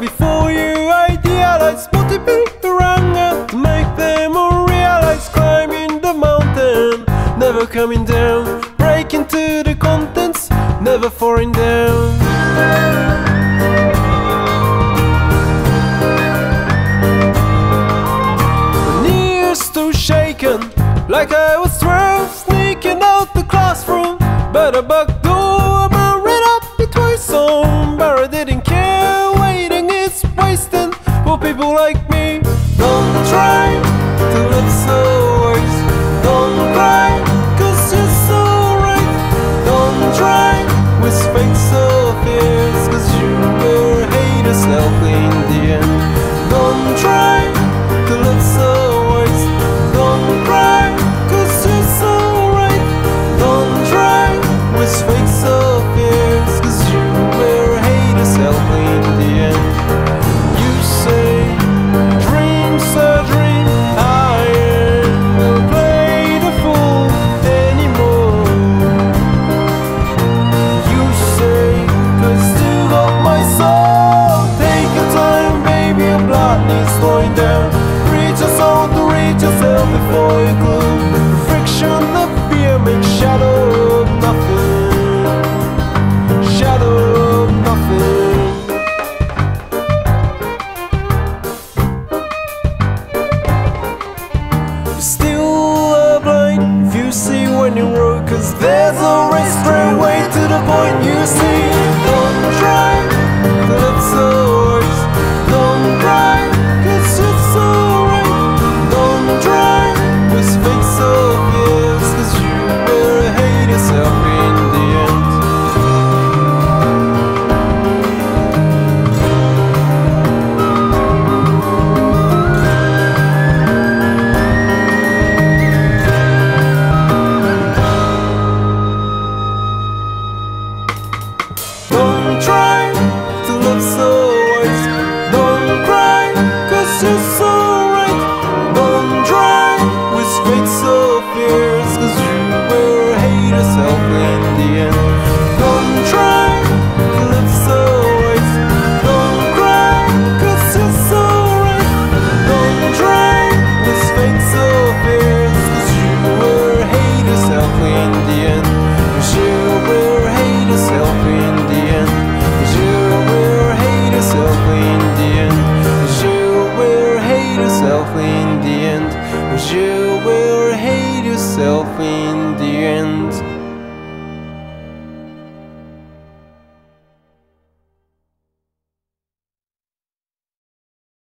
Before you idealize multiple wrong To make them all realize. Climbing the mountain Never coming down, break into the contents Never falling down. Knee is still shaken like I was people like me. Don't try to look so worse. Don't cry, cause you're. Don't try with fake so fierce, cause you will hate yourself, please. Hate to fail before you gloom The friction, the fear makes shadow of nothing. Shadow of nothing. You're still a blind if you see when you roll Cause there's a it's so fearful.